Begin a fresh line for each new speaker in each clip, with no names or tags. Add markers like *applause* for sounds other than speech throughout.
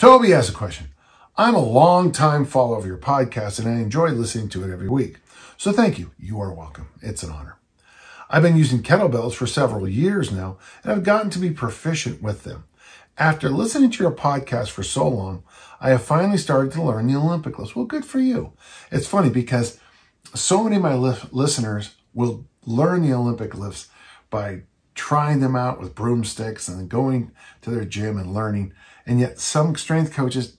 Toby has a question. I'm a long-time follower of your podcast and I enjoy listening to it every week. So thank you. You are welcome. It's an honor. I've been using kettlebells for several years now and I've gotten to be proficient with them. After listening to your podcast for so long, I have finally started to learn the Olympic lifts. Well, good for you. It's funny because so many of my li- listeners will learn the Olympic lifts by trying them out with broomsticks and going to their gym and learning. And yet some strength coaches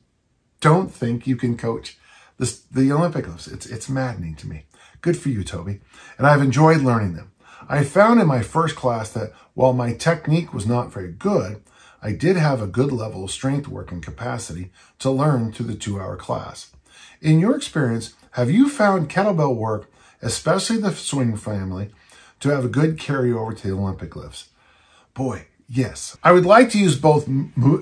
don't think you can coach this, the Olympic lifts. It's, it's maddening to me. Good for you, Toby. And I've enjoyed learning them. I found in my first class that while my technique was not very good, I did have a good level of strength work and capacity to learn through the two hour class. In your experience, have you found kettlebell work, especially the swing family, to have a good carryover to the Olympic lifts? Boy, yes. I would like to use both.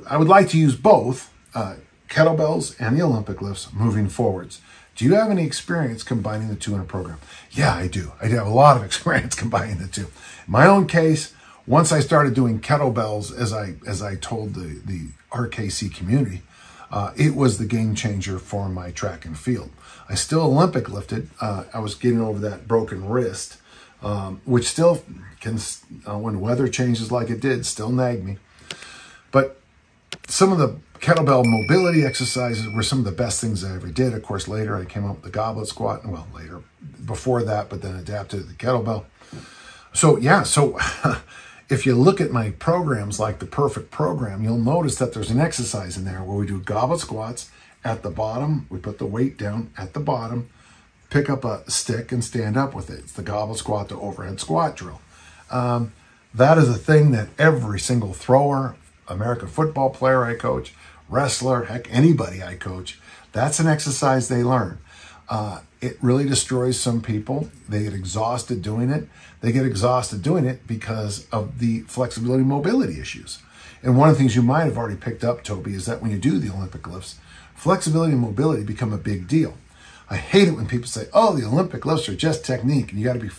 I would like to use both uh, kettlebells and the Olympic lifts moving forwards. Do you have any experience combining the two in a program? Yeah, I do. I do have a lot of *laughs* experience combining the two. In my own case, once I started doing kettlebells, as I as I told the the RKC community, uh, it was the game changer for my track and field. I still Olympic lifted. Uh, I was getting over that broken wrist, um, which still can, uh, when weather changes like it did, still nag me. But some of the kettlebell mobility exercises were some of the best things I ever did. Of course, later I came up with the goblet squat. Well, later, before that, but then adapted to the kettlebell. So yeah, so *laughs* if you look at my programs like the perfect program, you'll notice that there's an exercise in there where we do goblet squats at the bottom. We put the weight down at the bottom, pick up a stick and stand up with it. It's the goblet squat to overhead squat drill. Um, that is a thing that every single thrower, American football player I coach, wrestler, heck, anybody I coach, that's an exercise they learn. Uh, it really destroys some people. They get exhausted doing it. They get exhausted doing it because of the flexibility mobility issues. And one of the things you might have already picked up, Toby, is that when you do the Olympic lifts, flexibility and mobility become a big deal. I hate it when people say, "Oh, the Olympic lifts are just technique, and you got to be,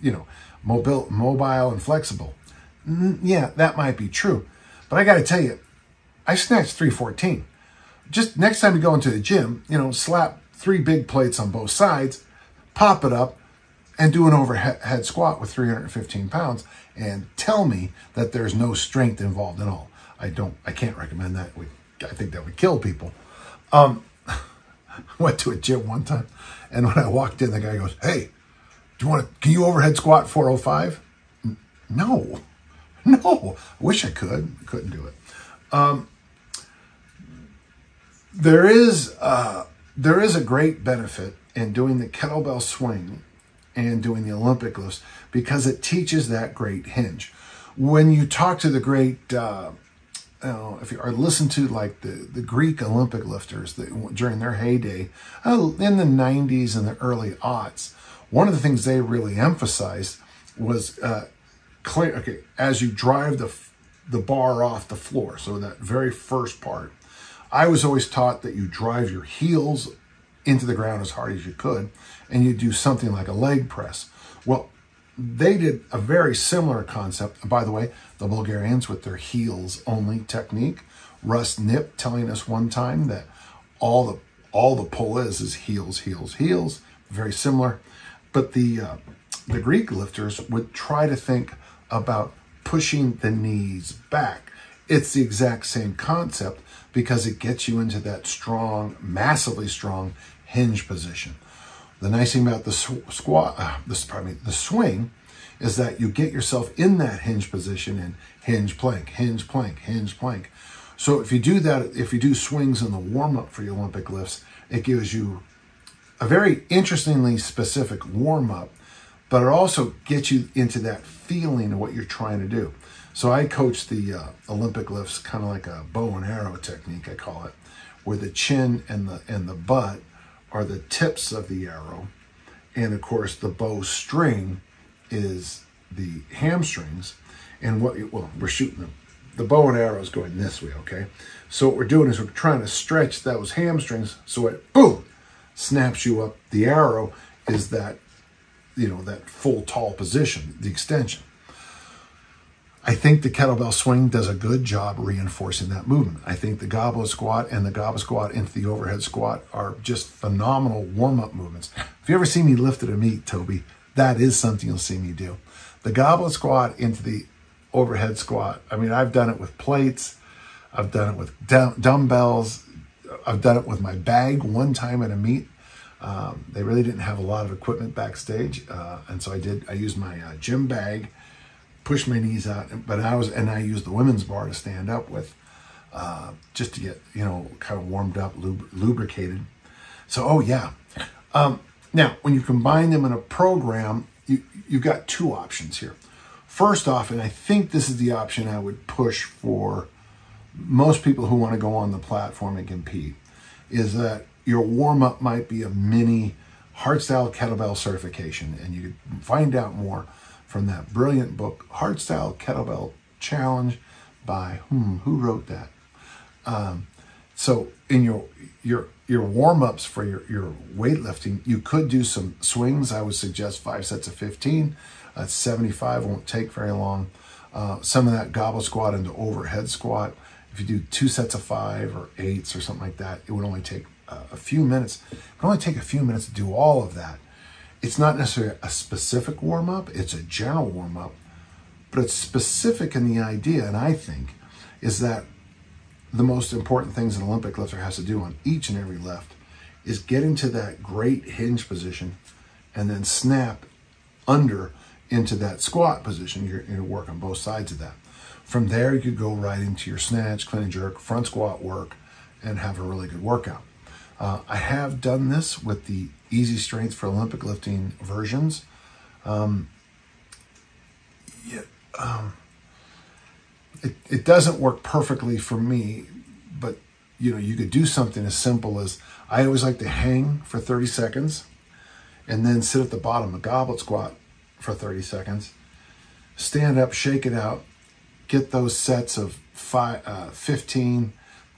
you know, mobile, mobile and flexible." Mm, yeah, that might be true, but I got to tell you, I snatched 314. Just next time you go into the gym, you know, slap three big plates on both sides, pop it up, and do an overhead squat with 315 pounds and tell me that there's no strength involved at all. I don't, I can't recommend that. I think that would kill people. Um, *laughs* went to a gym one time, and when I walked in, the guy goes, "Hey, do you want to? Can you overhead squat 405?" No, *laughs* no. I wish I could. Couldn't do it. Um, there is uh, there is a great benefit in doing the kettlebell swing and doing the Olympic lifts because it teaches that great hinge. When you talk to the great, uh, know, if you are listen to like the, the Greek Olympic lifters that, during their heyday uh, in the 90s and the early aughts, one of the things they really emphasized was uh, clear. Okay, as you drive the the bar off the floor, so that very first part, I was always taught that you drive your heels into the ground as hard as you could, and you do something like a leg press. Well, they did a very similar concept. By the way, the Bulgarians with their heels only technique. Russ Knipp telling us one time that all the all the pull is is heels, heels, heels. Very similar, but the uh, the Greek lifters would try to think about pushing the knees back. It's the exact same concept because it gets you into that strong, massively strong hinge position. The nice thing about the sw- squat, uh, this pardon me, the swing, is that you get yourself in that hinge position and hinge plank, hinge plank, hinge plank. So if you do that, if you do swings in the warm up for your Olympic lifts, it gives you a very interestingly specific warm up, but it also gets you into that feeling of what you're trying to do. So I coach the uh, Olympic lifts kind of like a bow and arrow technique, I call it, where the chin and the and the butt are the tips of the arrow. And of course, the bow string is the hamstrings. And what, well, we're shooting them. The bow and arrow is going this way, okay? So what we're doing is we're trying to stretch those hamstrings so it, boom, snaps you up. The arrow is that, you know, that full tall position, the extension. I think the kettlebell swing does a good job reinforcing that movement. I think the goblet squat and the goblet squat into the overhead squat are just phenomenal warm up movements. If you ever see me lift at a meet, Toby, that is something you'll see me do. The goblet squat into the overhead squat. I mean, I've done it with plates, I've done it with dumbbells, I've done it with my bag one time at a meet. Um, they really didn't have a lot of equipment backstage, uh, and so I did. I used my uh, gym bag push my knees out. But I was, and I used the women's bar to stand up with, uh, just to get, you know, kind of warmed up, lub- lubricated. So, oh yeah. Um, now, when you combine them in a program, you, you've got two options here. First off, and I think this is the option I would push for most people who want to go on the platform and compete, is that your warm up might be a mini hardstyle kettlebell certification, and you find out more from that brilliant book, Hardstyle Kettlebell Challenge by hmm, who wrote that? Um, so in your your your warm ups for your your weightlifting, you could do some swings. I would suggest five sets of fifteen. Uh, 75 won't take very long. Uh, some of that goblet squat into overhead squat. If you do two sets of five or eights or something like that, it would only take a few minutes. It would only take a few minutes to do all of that it's not necessarily a specific warm up, it's a general warm up, but it's specific in the idea, and I think, is that the most important things an Olympic lifter has to do on each and every lift is get into that great hinge position and then snap under into that squat position. You're, you work on both sides of that. From there, you could go right into your snatch, clean and jerk, front squat work, and have a really good workout. Uh, I have done this with the Easy Strength for Olympic lifting versions. Um, yeah, um, it, it doesn't work perfectly for me, but you know, you could do something as simple as I always like to hang for 30 seconds and then sit at the bottom, a goblet squat for 30 seconds, stand up, shake it out, get those sets of five, uh, 15,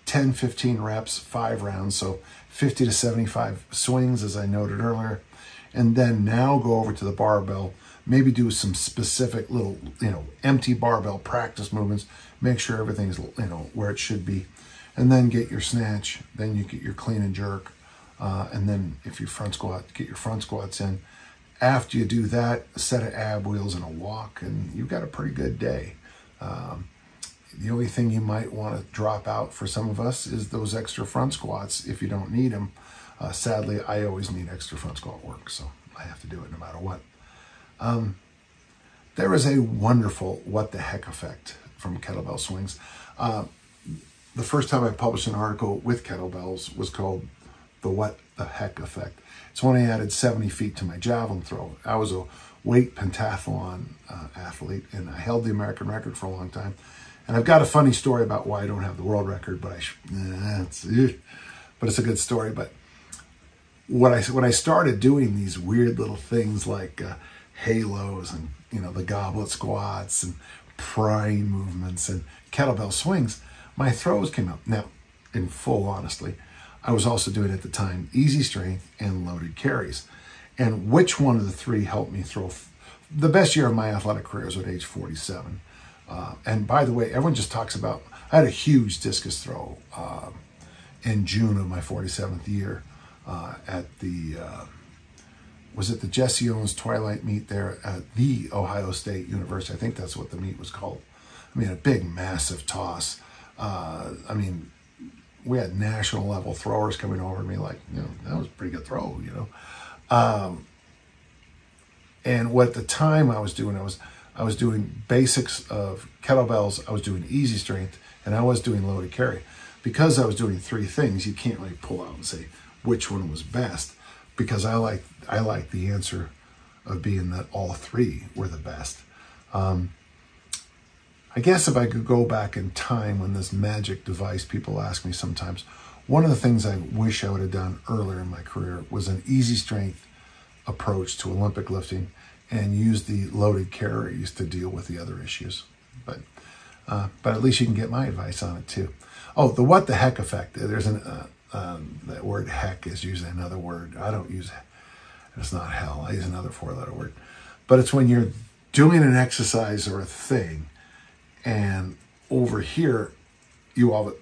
10, 15 reps, five rounds. So 50 to 75 swings, as I noted earlier. And then now go over to the barbell, maybe do some specific little, you know, empty barbell practice movements. Make sure everything's, you know, where it should be. And then get your snatch. Then you get your clean and jerk. Uh, and then if you front squat, get your front squats in. After you do that, a set of ab wheels and a walk, and you've got a pretty good day. Um, the only thing you might want to drop out for some of us is those extra front squats if you don't need them. Uh, sadly, I always need extra front squat work, so I have to do it no matter what. Um, there is a wonderful what the heck effect from kettlebell swings. Uh, the first time I published an article with kettlebells was called the what the heck effect. It's when I added 70 feet to my javelin throw. I was a weight pentathlon uh, athlete and I held the American record for a long time. And I've got a funny story about why I don't have the world record, but I, eh, it's, eh, but it's a good story. But what I when I started doing these weird little things like uh, halos and you know the goblet squats and prying movements and kettlebell swings, my throws came up. Now, in full honestly, I was also doing at the time easy strength and loaded carries. And which one of the three helped me throw? The best year of my athletic career was at age 47. Uh, and by the way, everyone just talks about, I had a huge discus throw uh, in June of my 47th year uh, at the, uh, was it the Jesse Owens Twilight meet there at the Ohio State University? I think that's what the meet was called. I mean, a big, massive toss. Uh, I mean, we had national level throwers coming over to me like, you know, that was a pretty good throw, you know. Um, and what at the time I was doing, I was I was doing basics of kettlebells, I was doing easy strength, and I was doing loaded carry. Because I was doing three things, you can't really pull out and say which one was best because I like I like the answer of being that all three were the best. Um, I guess if I could go back in time when this magic device, people ask me sometimes, one of the things I wish I would have done earlier in my career was an easy strength approach to Olympic lifting and use the loaded carries to deal with the other issues. But uh, but at least you can get my advice on it too. Oh, the what the heck effect. There's an uh, um, that word heck is usually another word. I don't use it. it's not hell. I use another four letter word. But it's when you're doing an exercise or a thing And over here, you all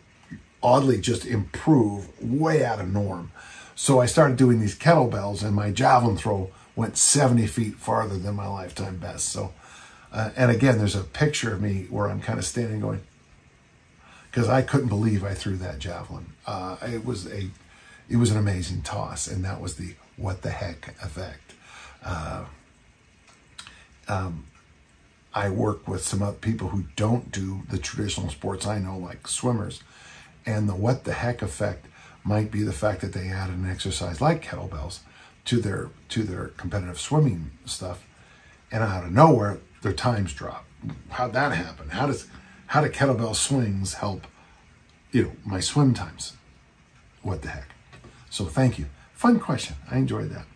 oddly just improve way out of norm. So I started doing these kettlebells, and my javelin throw went 70 feet farther than my lifetime best. So, uh, and again, there's a picture of me where I'm kind of standing going, because I couldn't believe I threw that javelin. Uh, it was a, it was an amazing toss, and that was the what the heck effect. Uh, um, I work with some other people who don't do the traditional sports I know, like swimmers, and the what the heck effect might be the fact that they add an exercise like kettlebells to their to their competitive swimming stuff, and out of nowhere their times drop. How'd that happen? How does how do kettlebell swings help, you know, my swim times? What the heck? So thank you. Fun question. I enjoyed that.